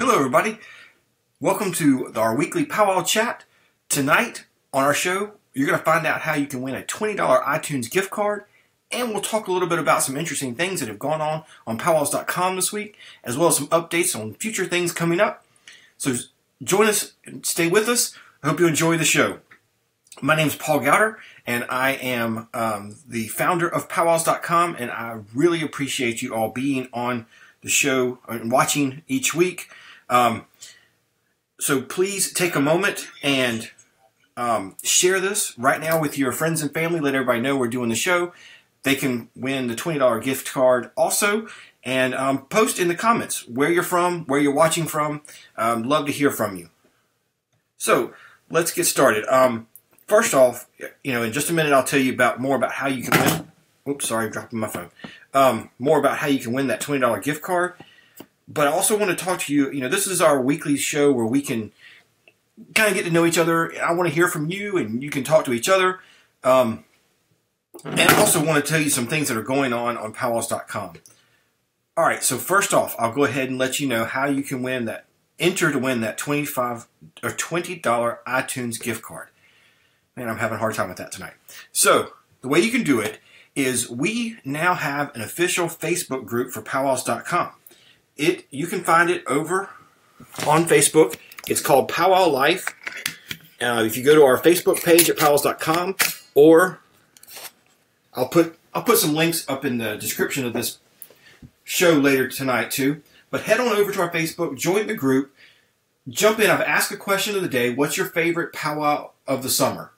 Hello, everybody. Welcome to our weekly powwow chat. Tonight on our show, you're going to find out how you can win a $20 iTunes gift card, and we'll talk a little bit about some interesting things that have gone on on powwows.com this week, as well as some updates on future things coming up. So join us and stay with us. I hope you enjoy the show. My name is Paul Gowder, and I am um, the founder of powwows.com, and I really appreciate you all being on the show and watching each week. Um, so please take a moment and um, share this right now with your friends and family. Let everybody know we're doing the show. They can win the $20 gift card also. And um, post in the comments where you're from, where you're watching from. Um, love to hear from you. So let's get started. Um, first off, you know, in just a minute, I'll tell you about more about how you can win. Oops, sorry, I dropping my phone. Um, more about how you can win that $20 gift card. But I also want to talk to you. You know, this is our weekly show where we can kind of get to know each other. I want to hear from you, and you can talk to each other. Um, and I also want to tell you some things that are going on on powwows.com. All right, so first off, I'll go ahead and let you know how you can win that, enter to win that 25 or $20 iTunes gift card. Man, I'm having a hard time with that tonight. So, the way you can do it is we now have an official Facebook group for powwows.com. It you can find it over on Facebook. It's called Powwow Life. Uh, if you go to our Facebook page at powwows.com, or I'll put I'll put some links up in the description of this show later tonight too. But head on over to our Facebook, join the group, jump in. I've asked a question of the day. What's your favorite powwow of the summer?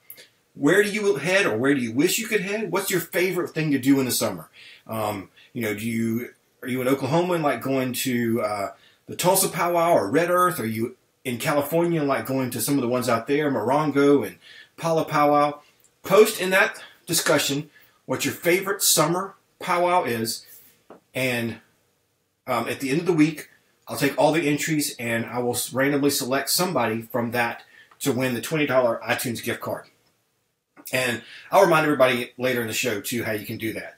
Where do you head, or where do you wish you could head? What's your favorite thing to do in the summer? Um, you know, do you are you in Oklahoma and like going to uh, the Tulsa Powwow or Red Earth? Are you in California and like going to some of the ones out there, Morongo and Pala Powwow? Post in that discussion what your favorite summer powwow is, and um, at the end of the week, I'll take all the entries and I will randomly select somebody from that to win the $20 iTunes gift card. And I'll remind everybody later in the show, too, how you can do that.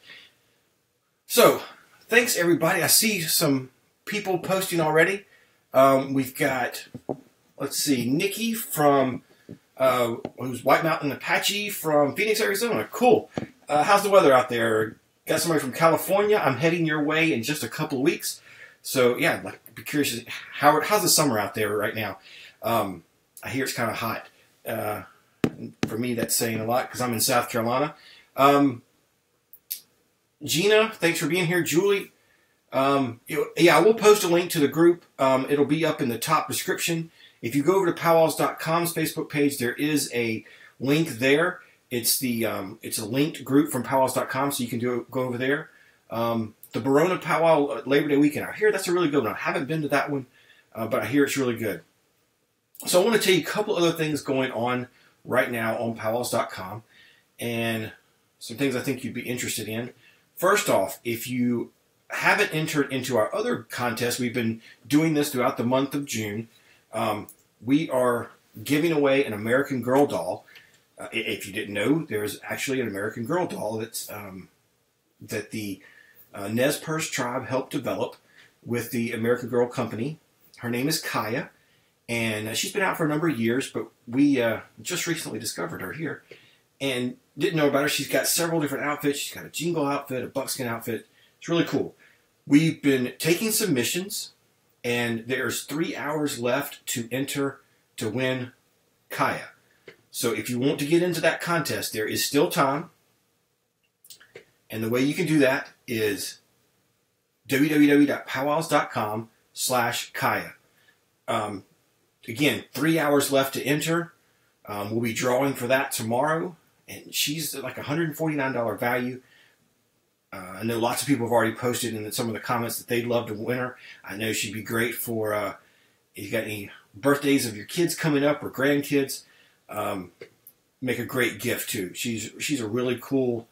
So, thanks everybody. I see some people posting already. Um, we've got, let's see, Nikki from uh, who's White Mountain Apache from Phoenix, Arizona. Cool. Uh, how's the weather out there? Got somebody from California. I'm heading your way in just a couple weeks. So yeah, like be curious. How how's the summer out there right now? Um, I hear it's kind of hot. Uh, for me, that's saying a lot because I'm in South Carolina. Um, Gina, thanks for being here. Julie, um, yeah, we'll post a link to the group. Um, it'll be up in the top description. If you go over to powwows.com's Facebook page, there is a link there. It's the um, it's a linked group from powwows.com, so you can do go over there. Um, the Barona Powwow uh, Labor Day weekend. I hear that's a really good one. I haven't been to that one, uh, but I hear it's really good. So I want to tell you a couple other things going on right now on powwows.com and some things I think you'd be interested in. First off, if you haven't entered into our other contest, we've been doing this throughout the month of June. Um, we are giving away an American Girl doll. Uh, if you didn't know, there's actually an American Girl doll that's um, that the uh, Nez Perce tribe helped develop with the American Girl Company. Her name is Kaya, and uh, she's been out for a number of years, but we uh, just recently discovered her here and didn't know about her. She's got several different outfits. She's got a jingle outfit, a buckskin outfit. It's really cool. We've been taking submissions, and there's three hours left to enter to win Kaya. So if you want to get into that contest, there is still time. And the way you can do that is www.powwows.com slash Kaya. Um, again, three hours left to enter. Um, we'll be drawing for that tomorrow. And she's like $149 value. Uh, I know lots of people have already posted in some of the comments that they'd love to win her. I know she'd be great for uh, if you got any birthdays of your kids coming up or grandkids. Um, make a great gift too. She's she's a really cool,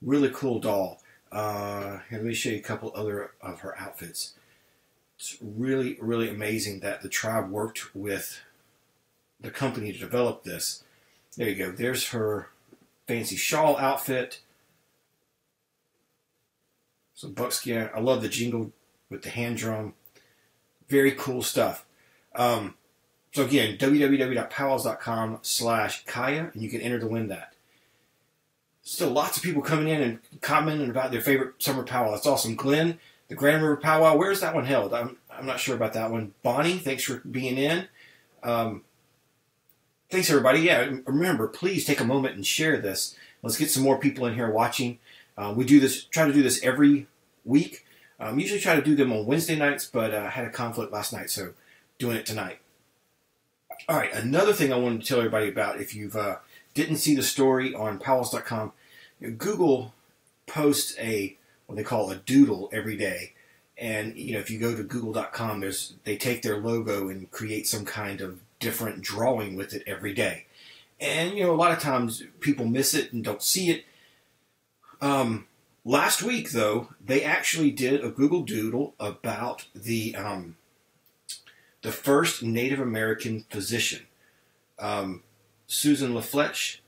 really cool doll. Uh, let me show you a couple other of her outfits. It's really really amazing that the tribe worked with the company to develop this. There you go. There's her fancy shawl outfit. Some buckskin. I love the jingle with the hand drum. Very cool stuff. Um, so again, www.powwows.com slash Kaya, and you can enter to win that. Still lots of people coming in and commenting about their favorite summer powwow. That's awesome. Glenn, the Grand River Powwow, where's that one held? I'm, I'm not sure about that one. Bonnie, thanks for being in. Um, thanks, everybody. Yeah, remember, please take a moment and share this. Let's get some more people in here watching. Uh, we do this, try to do this every week. Um, usually try to do them on Wednesday nights, but uh, I had a conflict last night, so doing it tonight. All right, another thing I wanted to tell everybody about if you uh, didn't see the story on Powwows.com, Google posts a what they call a doodle every day. And you know, if you go to google.com, there's they take their logo and create some kind of different drawing with it every day. And you know, a lot of times people miss it and don't see it. Um, last week, though, they actually did a Google Doodle about the um, the first Native American physician, um, Susan La Flesche.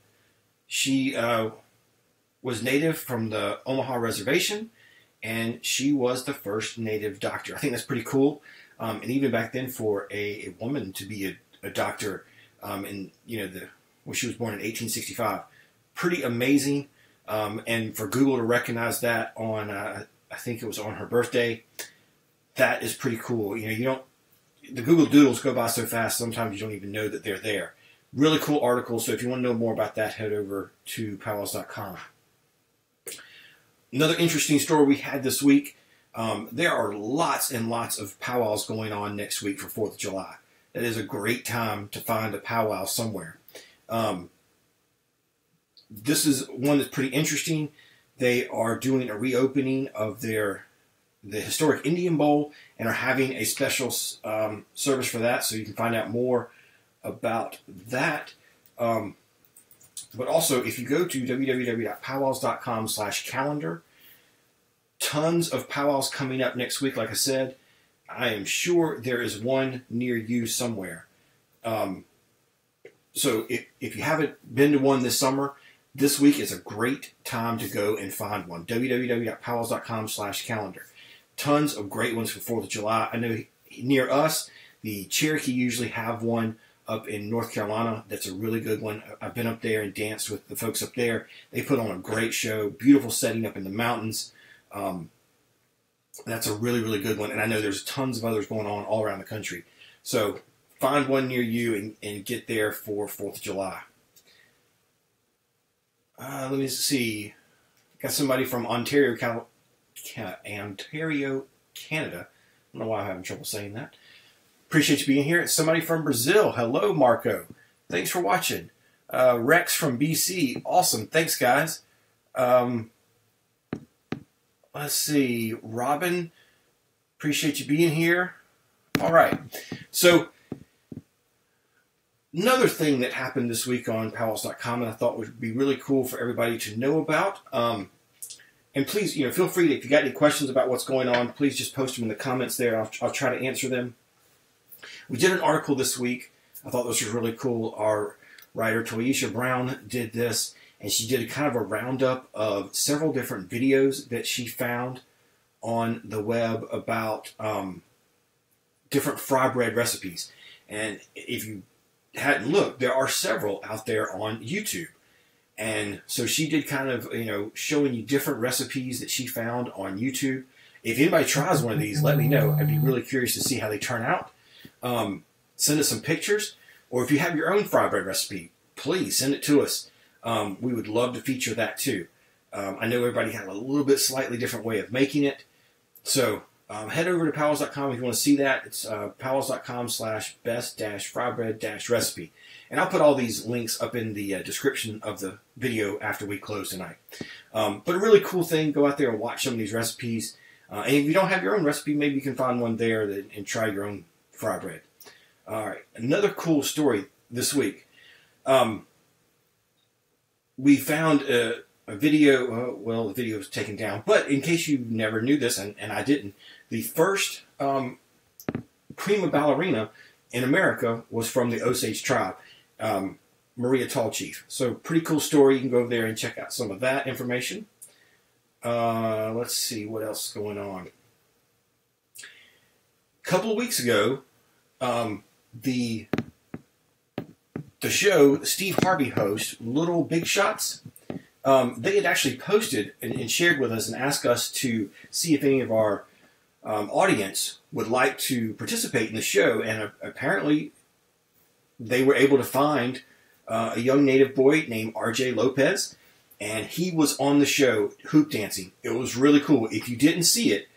She uh, was native from the Omaha Reservation, and she was the first native doctor. I think that's pretty cool. Um, and even back then, for a, a woman to be a, a doctor, um, in you know the when she was born in 1865, pretty amazing. Um, and for Google to recognize that on, uh, I think it was on her birthday, that is pretty cool. You know, you don't the Google Doodles go by so fast, sometimes you don't even know that they're there. Really cool article. So if you want to know more about that, head over to powwows.com. Another interesting story we had this week. Um, there are lots and lots of powwows going on next week for Fourth of July. It is a great time to find a powwow somewhere. Um, this is one that's pretty interesting. They are doing a reopening of their the historic Indian Bowl and are having a special um, service for that. So you can find out more about that. Um, but also, if you go to www.powwows.com slash calendar, tons of powwows coming up next week. Like I said, I am sure there is one near you somewhere. Um, so if, if you haven't been to one this summer, this week is a great time to go and find one. www.powwows.com slash calendar tons of great ones for Fourth of July. I know near us, the Cherokee usually have one up in North Carolina. That's a really good one. I've been up there and danced with the folks up there. They put on a great show, beautiful setting up in the mountains. Um, that's a really, really good one. And I know there's tons of others going on all around the country. So find one near you and, and get there for 4th of July. Uh, let me see. Got somebody from Ontario, Cal- Ontario, Canada. I don't know why I'm having trouble saying that. Appreciate you being here. It's somebody from Brazil. Hello, Marco. Thanks for watching. Uh, Rex from BC. Awesome. Thanks, guys. Um, let's see. Robin, appreciate you being here. All right. So, another thing that happened this week on powwows.com and I thought would be really cool for everybody to know about. Um, and please, you know, feel free to, if you got any questions about what's going on, please just post them in the comments there. I'll, I'll try to answer them. We did an article this week. I thought this was really cool. Our writer, Toyisha Brown, did this, and she did a kind of a roundup of several different videos that she found on the web about um, different fry bread recipes. And if you hadn't looked, there are several out there on YouTube. And so she did kind of, you know, showing you different recipes that she found on YouTube. If anybody tries one of these, let me know. I'd be really curious to see how they turn out. Um, send us some pictures. Or if you have your own fry bread recipe, please send it to us. Um, we would love to feature that too. Um, I know everybody had a little bit slightly different way of making it. So um, head over to powwows.com if you want to see that. It's uh, powwows.com slash best dash fry bread dash recipe. And I'll put all these links up in the uh, description of the video after we close tonight. Um, but a really cool thing, go out there and watch some of these recipes. Uh, and if you don't have your own recipe, maybe you can find one there that, and try your own fry bread. All right, another cool story this week. Um, we found a, a video, uh, well, the video was taken down, but in case you never knew this, and, and I didn't, the first um, prima ballerina in America was from the Osage tribe um, Maria Tallchief. So pretty cool story. You can go over there and check out some of that information. Uh, let's see what else is going on. A couple of weeks ago, um, the the show Steve Harvey host, Little Big Shots, um, they had actually posted and, and, shared with us and asked us to see if any of our um, audience would like to participate in the show. And uh, apparently, they were able to find uh, a young native boy named RJ Lopez, and he was on the show hoop dancing. It was really cool. If you didn't see it,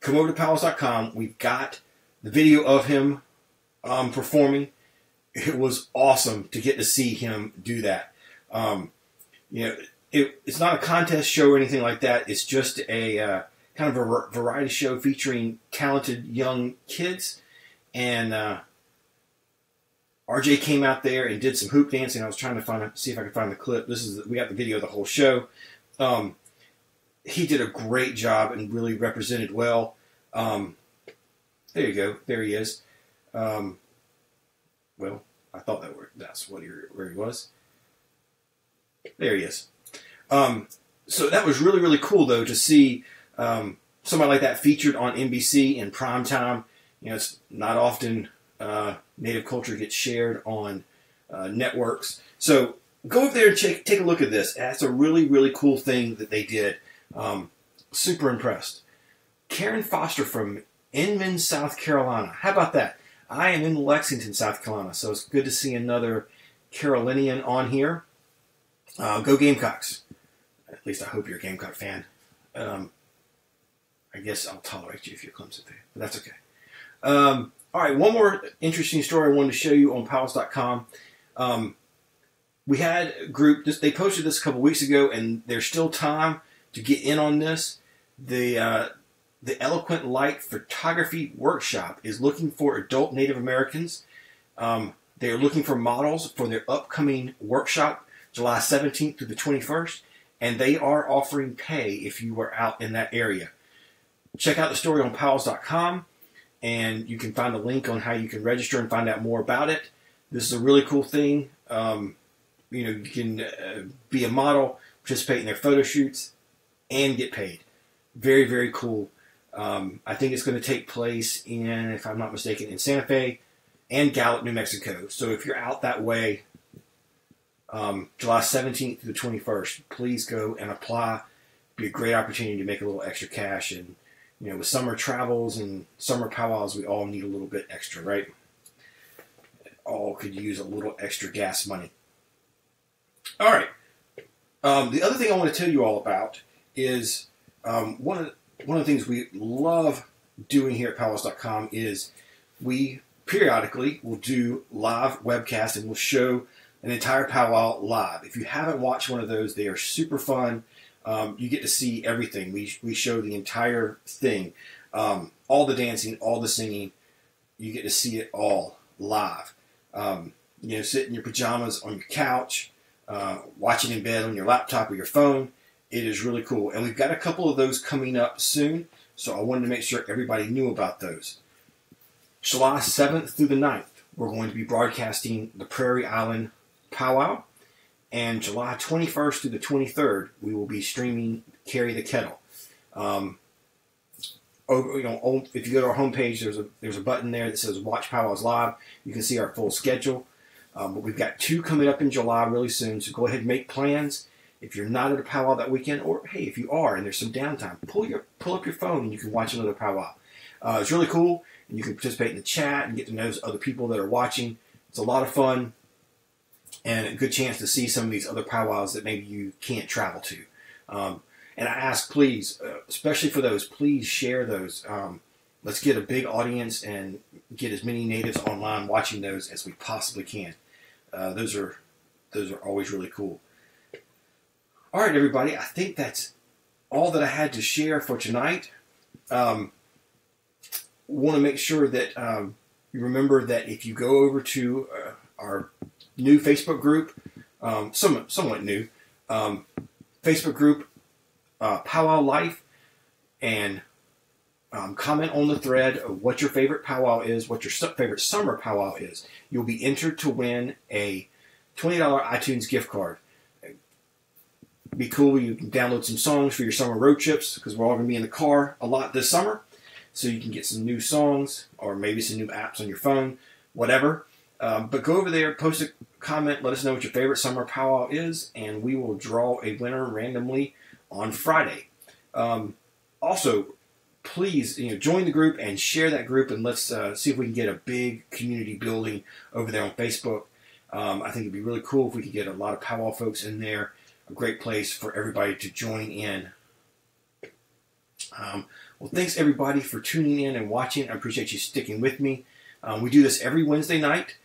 come over to powwows.com. We've got the video of him um, performing. It was awesome to get to see him do that. Um, you know, it, it's not a contest show or anything like that. It's just a uh, kind of a variety show featuring talented young kids. And uh, RJ came out there and did some hoop dancing. I was trying to find see if I could find the clip. This is we got the video of the whole show. Um, he did a great job and really represented well. Um, there you go. There he is. Um, well, I thought that were, that's what he, where he was. There he is. Um, so that was really really cool though to see um, somebody like that featured on NBC in prime time. You know, it's not often uh, Native culture gets shared on uh, networks. So go over there and check, take a look at this. That's a really really cool thing that they did. Um, super impressed. Karen Foster from Inman, South Carolina. How about that? I am in Lexington, South Carolina, so it's good to see another Carolinian on here. Uh, go Gamecocks. At least I hope you're a Gamecock fan. Um, I guess I'll tolerate you if you're a Clemson fan, but that's okay. Um, all right, one more interesting story I wanted to show you on powwows.com. Um, we had a group, they posted this a couple weeks ago, and there's still time to get in on this. The, uh, the Eloquent Light Photography Workshop is looking for adult Native Americans. Um, they are looking for models for their upcoming workshop, July 17th through the 21st and they are offering pay if you are out in that area. Check out the story on powwows.com, and you can find a link on how you can register and find out more about it. This is a really cool thing. Um, you know, you can uh, be a model, participate in their photo shoots, and get paid. Very, very cool. Um, I think it's going to take place in, if I'm not mistaken, in Santa Fe and Gallup, New Mexico. So if you're out that way, um, July 17th to the 21st. Please go and apply. Be a great opportunity to make a little extra cash. And, you know, with summer travels and summer powwows, we all need a little bit extra, right? All could use a little extra gas money. All right. Um, the other thing I want to tell you all about is um, one of one of the things we love doing here at powwows.com is we periodically will do live webcasts and we'll show an entire powwow live. If you haven't watched one of those, they are super fun. Um, you get to see everything. We, we show the entire thing, um, all the dancing, all the singing. You get to see it all live. Um, you know, sit in your pajamas on your couch, uh, watching in bed on your laptop or your phone. It is really cool. And we've got a couple of those coming up soon, so I wanted to make sure everybody knew about those. July 7th through the 9th, we're going to be broadcasting the Prairie Island powwow. And July 21st through the 23rd, we will be streaming Carry the Kettle. Um, over, you know, if you go to our homepage, there's a there's a button there that says Watch Powwows Live. You can see our full schedule. Um, but we've got two coming up in July really soon, so go ahead and make plans. If you're not at a powwow that weekend, or hey, if you are and there's some downtime, pull your pull up your phone and you can watch another powwow. Uh, it's really cool, and you can participate in the chat and get to know other people that are watching. It's a lot of fun and a good chance to see some of these other powwows that maybe you can't travel to. Um, and I ask, please, uh, especially for those, please share those. Um, let's get a big audience and get as many natives online watching those as we possibly can. Uh, those are those are always really cool. All right, everybody. I think that's all that I had to share for tonight. Um, Want to make sure that um, you remember that if you go over to uh, our new Facebook group, um, somewhat, somewhat new um, Facebook group, uh, Powwow Life, and um, comment on the thread of what your favorite powwow is, what your favorite summer powwow is. You'll be entered to win a $20 iTunes gift card. Be cool. You can download some songs for your summer road trips because we're all going to be in the car a lot this summer. So you can get some new songs or maybe some new apps on your phone whatever. Um, but go over there, post a comment, let us know what your favorite summer powwow is, and we will draw a winner randomly on Friday. Um, also, please you know join the group and share that group, and let's uh, see if we can get a big community building over there on Facebook. Um, I think it'd be really cool if we could get a lot of powwow folks in there. A great place for everybody to join in. Um, well, thanks everybody for tuning in and watching. I appreciate you sticking with me. Um, we do this every Wednesday night.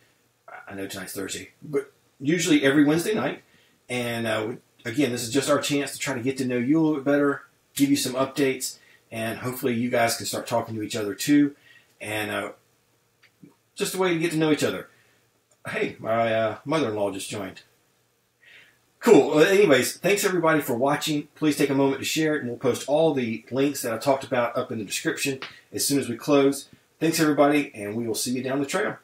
I know tonight's Thursday, but usually every Wednesday night. And uh, again, this is just our chance to try to get to know you a little bit better, give you some updates, and hopefully you guys can start talking to each other too. And uh, just a way to get to know each other. Hey, my uh, mother-in-law just joined. Cool. Well, anyways, thanks everybody for watching. Please take a moment to share it, and we'll post all the links that I talked about up in the description as soon as we close. Thanks everybody, and we will see you down the trail.